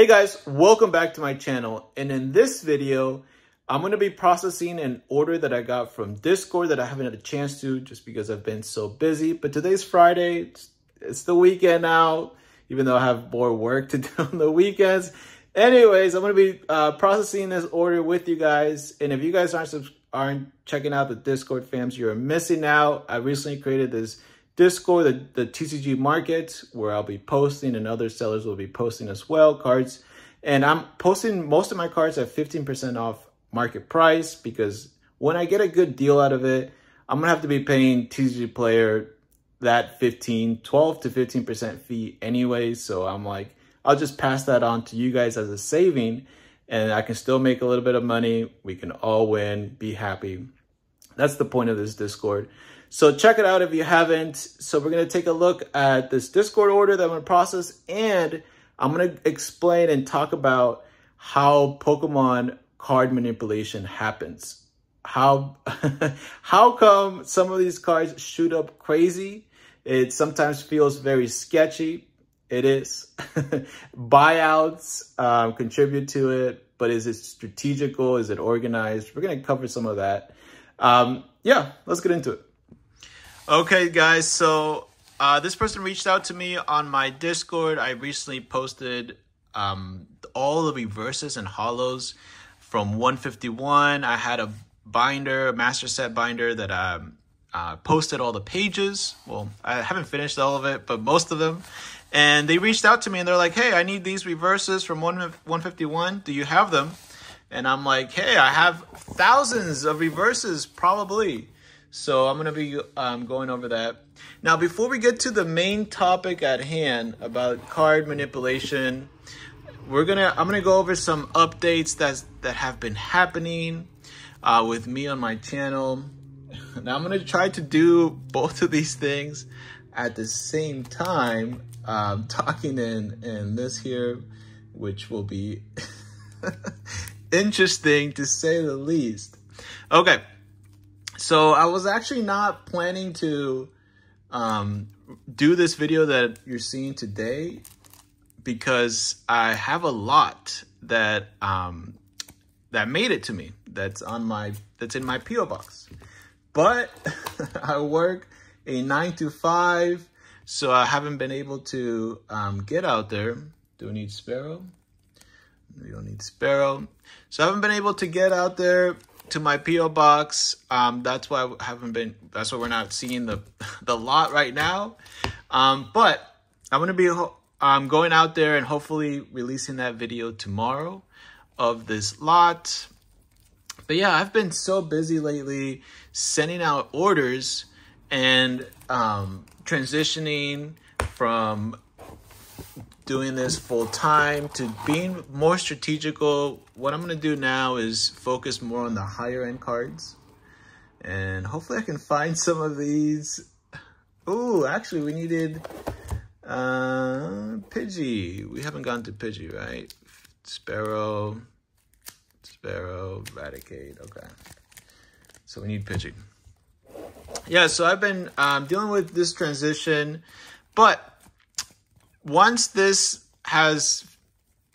Hey guys, welcome back to my channel. And in this video, I'm going to be processing an order that I got from Discord that I haven't had a chance to just because I've been so busy. But today's Friday, it's, the weekend now, even though I have more work to do on the weekends. Anyways, I'm going to be uh, processing this order with you guys. And if you guys aren't, aren't checking out the Discord fams, you're missing out. I recently created this Discord, the, the TCG market, where I'll be posting and other sellers will be posting as well cards. And I'm posting most of my cards at 15% off market price because when I get a good deal out of it, I'm going to have to be paying TCG player that 15, 12 to 15% fee anyway. So I'm like, I'll just pass that on to you guys as a saving and I can still make a little bit of money. We can all win, be happy. That's the point of this Discord. So check it out if you haven't. So we're going to take a look at this Discord order that I'm going to process and I'm going to explain and talk about how Pokemon card manipulation happens. How, how come some of these cards shoot up crazy? It sometimes feels very sketchy. It is. Buyouts um, contribute to it, but is it strategical? Is it organized? We're going to cover some of that. Um, yeah, let's get into it. Okay, guys, so uh, this person reached out to me on my Discord. I recently posted um, all the reverses and holos from 151. I had a binder, a master set binder that I um, uh, posted all the pages. Well, I haven't finished all of it, but most of them. And they reached out to me and they're like, hey, I need these reverses from 151. Do you have them? And I'm like, hey, I have thousands of reverses, probably. So I'm going to be um, going over that. Now, before we get to the main topic at hand about card manipulation, we're gonna I'm gonna go over some updates that that have been happening uh, with me on my channel. Now I'm gonna try to do both of these things at the same time, um, talking in in this here, which will be interesting to say the least. Okay, so I was actually not planning to um, do this video that you're seeing today because I have a lot that um, that made it to me. That's on my that's in my PO box. But I work a nine to five, so I haven't been able to um, get out there. Do we need Spearow? We don't need Spearow. So I haven't been able to get out there to my PO box. Um, that's why I haven't been. That's why we're not seeing the the lot right now. Um, but I'm gonna be I'm going out there and hopefully releasing that video tomorrow of this lot. But yeah, I've been so busy lately sending out orders and um, transitioning from doing this full time to being more strategical. What I'm going to do now is focus more on the higher end cards. And hopefully I can find some of these. Oh, actually we needed uh, Pidgey. We haven't gone to Pidgey, right? Spearow, Spearow, Raticate. Okay. So we need Pidgey. Yeah, so I've been um, dealing with this transition, but once this has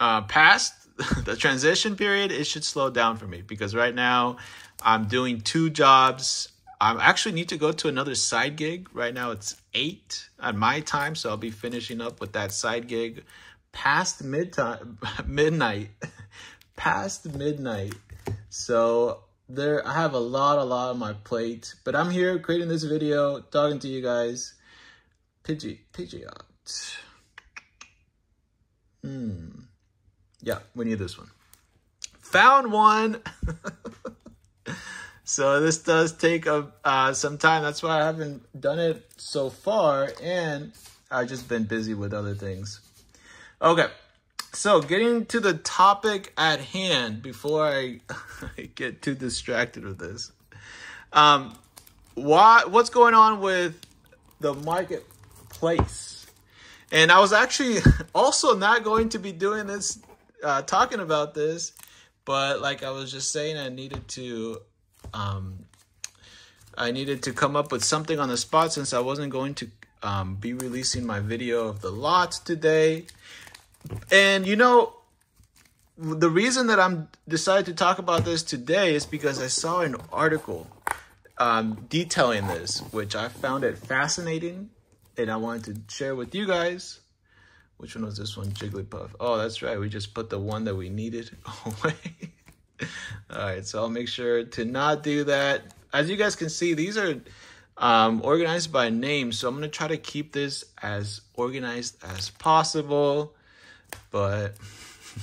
uh, passed the transition period, it should slow down for me because right now I'm doing two jobs. I actually need to go to another side gig. Right now it's eight at my time, so I'll be finishing up with that side gig past midtime, midnight, past midnight. So there, I have a lot, a lot on my plate, but I'm here creating this video, talking to you guys. Pidgey, Pidgeot. Hmm. Yeah, we need this one. Found one. so this does take a, uh, some time. That's why I haven't done it so far. And I've just been busy with other things. Okay. So getting to the topic at hand before I get too distracted with this. Um, why, what's going on with the marketplace? And I was actually also not going to be doing this, uh, talking about this, but like I was just saying, I needed to, um, I needed to come up with something on the spot since I wasn't going to um, be releasing my video of the lot today. And you know, the reason that I'm decided to talk about this today is because I saw an article um, detailing this, which I found it fascinating, and I wanted to share with you guys. Which one was this one? Jigglypuff. Oh, that's right. We just put the one that we needed away. All right, so I'll make sure to not do that. As you guys can see, these are um, organized by name, so I'm going to try to keep this as organized as possible. But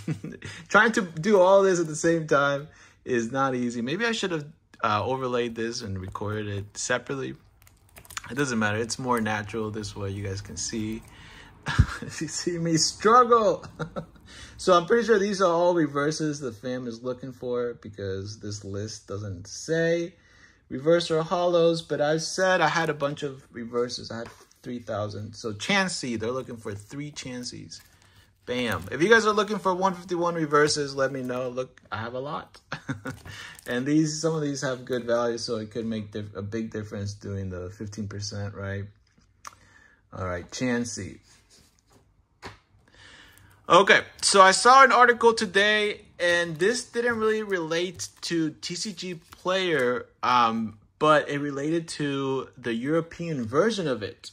trying to do all this at the same time is not easy. Maybe I should have uh, overlaid this and recorded it separately. It doesn't matter. It's more natural this way. You guys can see. you see me struggle. so I'm pretty sure these are all reverses the fam is looking for because this list doesn't say reverse or holos, but I said I had a bunch of reverses. I had 3,000. So Chansey, they're looking for three Chanseys. Bam. If you guys are looking for 151 reverses, let me know. Look, I have a lot. and these, some of these have good value, so it could make a big difference doing the 15%, right? All right, Chansey. Okay, so I saw an article today, and this didn't really relate to TCG Player, um, but it related to the European version of it.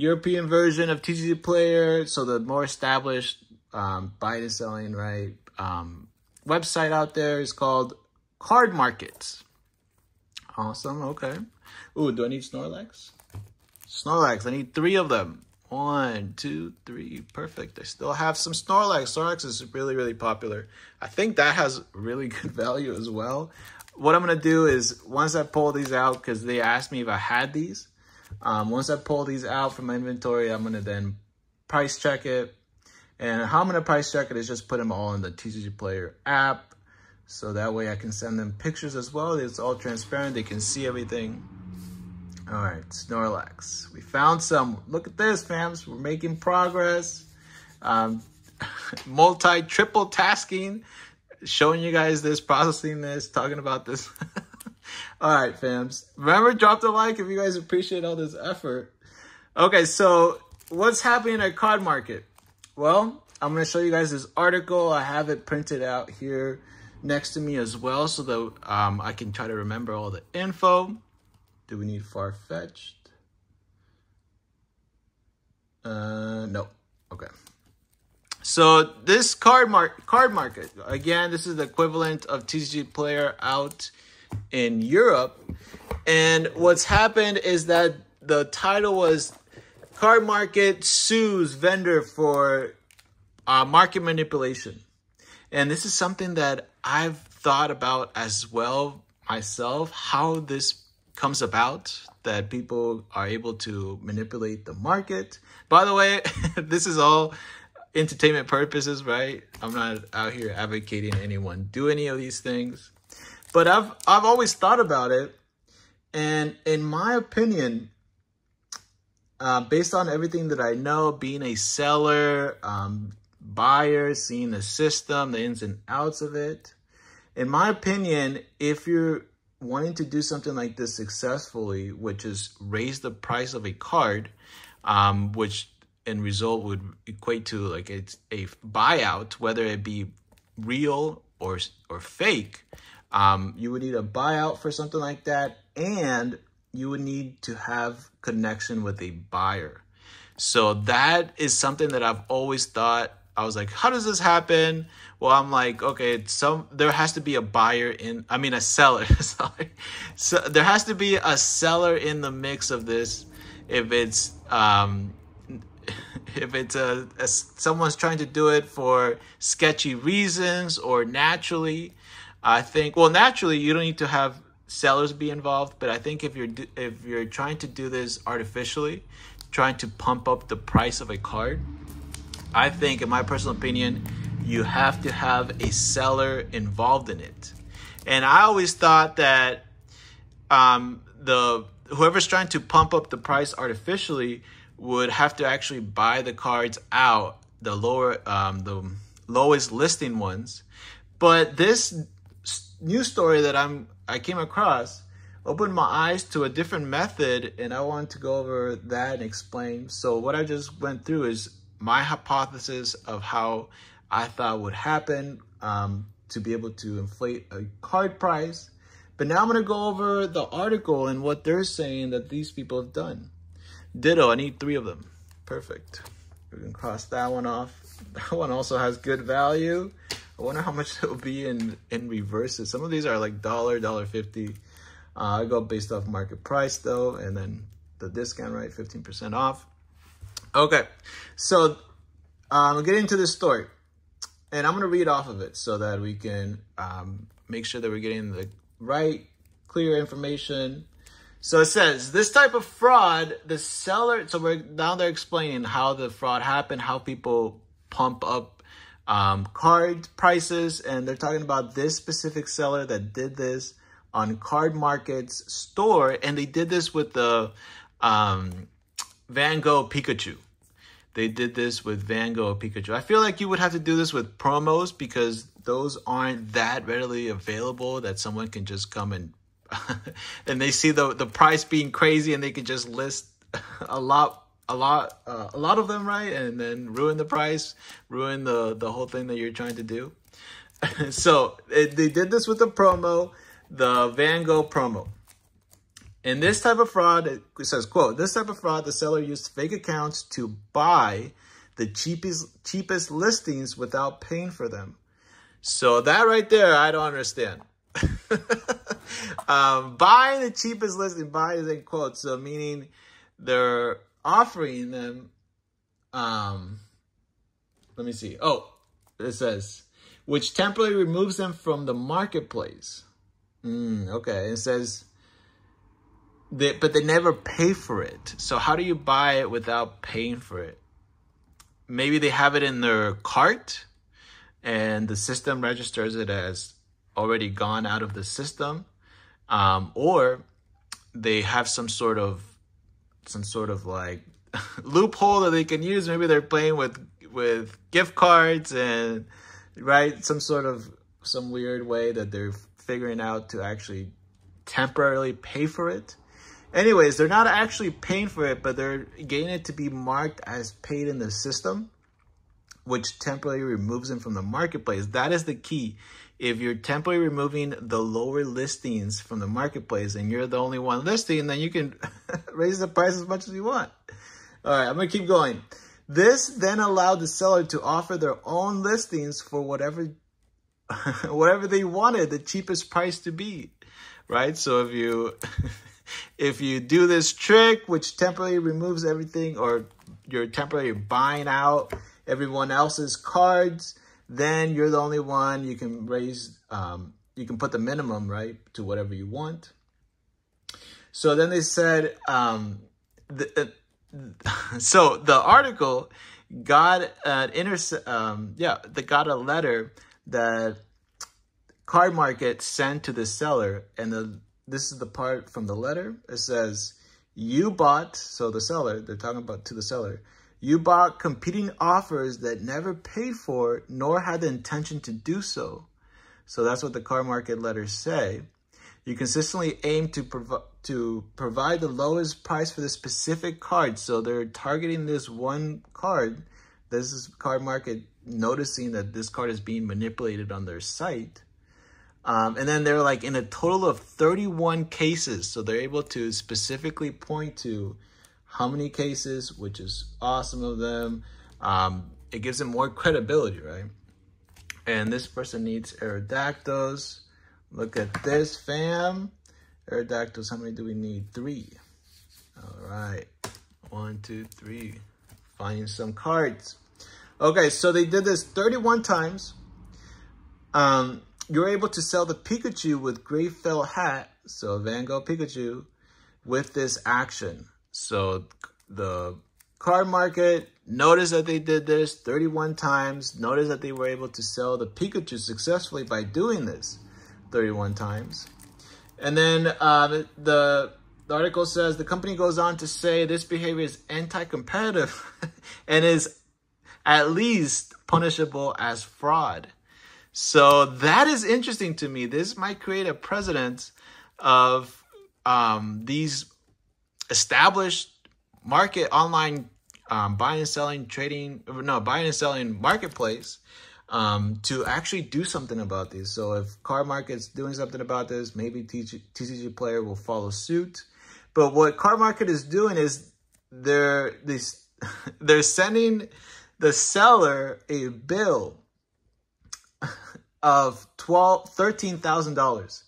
European version of TCG Player, so the more established um, buying and selling, right, um, website out there is called Card Market. Awesome, okay. Ooh, do I need Snorlax? Snorlax, I need three of them. One, two, three, perfect. I still have some Snorlax. Snorlax is really, really popular. I think that has really good value as well. What I'm going to do is once I pull these out, because they asked me if I had these, um, once I pull these out from my inventory, I'm going to then price check it. And how I'm going to price check it is just put them all in the TCG Player app. So that way I can send them pictures as well. It's all transparent. They can see everything. All right, Snorlax. We found some. Look at this, fams. We're making progress. Um, multi, triple tasking. Showing you guys this, processing this, talking about this. All right, fams. Remember, drop the like if you guys appreciate all this effort. Okay, so what's happening at Card Market? Well, I'm going to show you guys this article. I have it printed out here next to me as well so that um, I can try to remember all the info. Do we need Farfetch'd? Uh, no. Okay. So this card mark card market again, this is the equivalent of TCG Player out in Europe. And what's happened is that the title was Card Market sues vendor for uh, market manipulation. And this is something that I've thought about as well myself, how this comes about, that people are able to manipulate the market. By the way, this is all entertainment purposes, right? I'm not out here advocating anyone do any of these things. But I've I've always thought about it, and in my opinion, uh, based on everything that I know, being a seller, um, buyer, seeing the system, the ins and outs of it, in my opinion, if you're wanting to do something like this successfully, which is raise the price of a card, um, which in result would equate to like it's a buyout, whether it be real or or fake, um, you would need a buyout for something like that, and you would need to have connection with a buyer. So that is something that I've always thought. I was like, how does this happen? Well, I'm like, okay, some there has to be a buyer in. I mean, a seller. sorry, so there has to be a seller in the mix of this. If it's um, if it's a, a someone's trying to do it for sketchy reasons or naturally, I think, well, naturally, you don't need to have sellers be involved, but I think if you're if you're trying to do this artificially, trying to pump up the price of a card, I think, in my personal opinion, you have to have a seller involved in it. And I always thought that um, the whoever's trying to pump up the price artificially would have to actually buy the cards out, the lower, um, the lowest listing ones. But this news story that I'm I came across opened my eyes to a different method and I want to go over that and explain. So what I just went through is my hypothesis of how I thought would happen um, to be able to inflate a card price. But now I'm going to go over the article and what they're saying that these people have done. Ditto, I need three of them. Perfect. We can cross that one off. That one also has good value. I wonder how much it will be in, in reverses. Some of these are like dollar, dollar fifty. Uh, I go based off market price though, and then the discount rate, 15% off. Okay, so um, getting into this story, and I'm to read off of it so that we can um, make sure that we're getting the right, clear information. So it says this type of fraud, the seller. So we're now they're explaining how the fraud happened, how people pump up um, card prices, and they're talking about this specific seller that did this on Card Market's store, and they did this with the um, Van Gogh Pikachu. They did this with Van Gogh Pikachu. I feel like you would have to do this with promos because those aren't that readily available that someone can just come and and they see the the price being crazy and they can just list a lot a lot uh, a lot of them right and then ruin the price ruin the the whole thing that you're trying to do so it, they did this with the promo the van gogh promo in this type of fraud, it says, quote, this type of fraud, the seller used fake accounts to buy the cheapest, cheapest listings without paying for them. So that right there, I don't understand. um, buying the cheapest listing, buy is in quotes, so meaning they're offering them, um, let me see. Oh, it says, which temporarily removes them from the marketplace. Mm, okay, it says, they, but they never pay for it. So how do you buy it without paying for it? Maybe they have it in their cart and the system registers it as already gone out of the system. Um, or they have some sort of some sort of like loophole that they can use. Maybe they're playing with with gift cards and right some sort of some weird way that they're figuring out to actually temporarily pay for it. Anyways, they're not actually paying for it, but they're getting it to be marked as paid in the system, which temporarily removes them from the marketplace. That is the key. If you're temporarily removing the lower listings from the marketplace and you're the only one listing, then you can raise the price as much as you want. All right, I'm to keep going. This then allowed the seller to offer their own listings for whatever whatever they wanted the cheapest price to be, right? So if you if you do this trick, which temporarily removes everything, or you're temporarily buying out everyone else's cards, then you're the only one you can raise, um, you can put the minimum, right, to whatever you want. So then they said, um, the, uh, so the article got an inter, um, yeah, they got a letter that Card Market sent to the seller, and the this is the part from the letter. It says, you bought, so the seller, they're talking about to the seller, you bought competing offers that never paid for nor had the intention to do so. So that's what the car Market letters say. You consistently aim to, prov to provide the lowest price for the specific card. So they're targeting this one card. This is Card Market noticing that this card is being manipulated on their site um, and then they're like in a total of 31 cases. So they're able to specifically point to how many cases, which is awesome of them. Um, it gives them more credibility, right? And this person needs Aerodactyls. Look at this, fam. Aerodactyls, how many do we need? Three. All right. One, two, three. Find some cards. Okay, so they did this 31 times. Um, you're able to sell the Pikachu with gray felt hat, so Van Gogh Pikachu, with this action. So the card market, notice that they did this 31 times. Notice that they were able to sell the Pikachu successfully by doing this 31 times. And then uh, the, the article says, the company goes on to say this behavior is anti-competitive and is at least punishable as fraud. So that is interesting to me. This might create a precedent of um, these established market online um, buying and selling trading, no, buying and selling marketplace um, to actually do something about these. So if Card Market's doing something about this, maybe TCG Player will follow suit. But what car Market is doing is they're this they're sending the seller a bill of twelve thirteen thousand dollars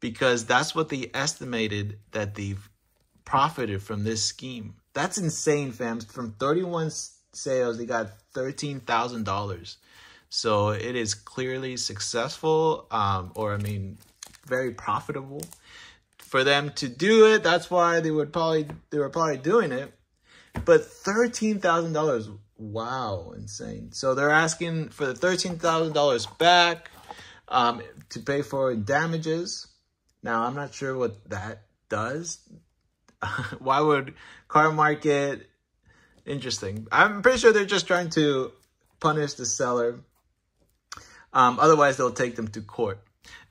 because that's what they estimated that they've profited from this scheme. That's insane, fam. From 31 sales, they got $13,000. So it is clearly successful, um, or I mean, very profitable for them to do it. That's why they would probably they were probably doing it. But thirteen thousand dollars, wow, insane. So they're asking for the thirteen thousand dollars back um, to pay for damages. Now I'm not sure what that does. why would car Market? Interesting. I'm pretty sure they're just trying to punish the seller um, otherwise, they'll take them to court.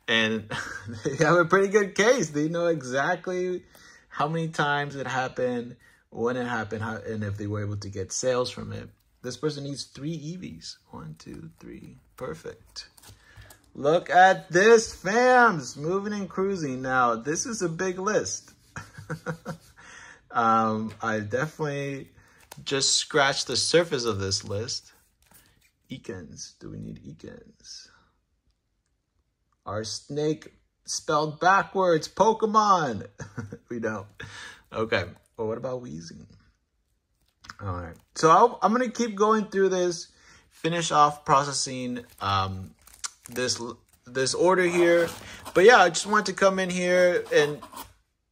And they have a pretty good case. They know exactly how many times it happened, when it happened, how, and if they were able to get sales from it. This person needs three Eevees. One, two, three. Perfect. Look at this, fams. Moving and cruising. Now, this is a big list. um, I definitely just scratched the surface of this list. Ekans. Do we need Ekans? Our snake spelled backwards. Pokemon. we don't. Okay. Well, what about Weezing? All right. So i am going to keep going through this, finish off processing um, this this order here. But yeah, I just wanted to come in here and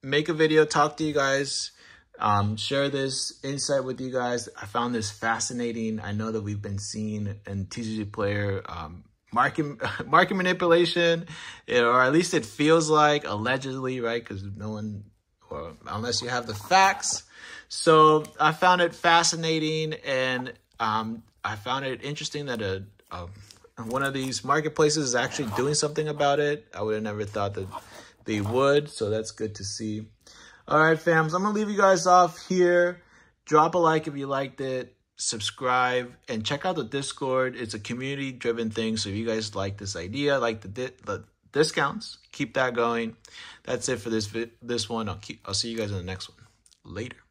make a video, talk to you guys um, share this insight with you guys. I found this fascinating. I know that we've been seeing in TCG Player um, market market manipulation, or at least it feels like allegedly, right? Because no one, or unless you have the facts. So I found it fascinating, and um, I found it interesting that a, a one of these marketplaces is actually doing something about it. I would have never thought that they would, so that's good to see. All right, fams, I'm going to leave you guys off here. Drop a like if you liked it. Subscribe and check out the Discord. It's a community-driven thing. So if you guys like this idea, like the, di the discounts, keep that going. That's it for this this one. I'll keep. I'll see you guys in the next one. Later.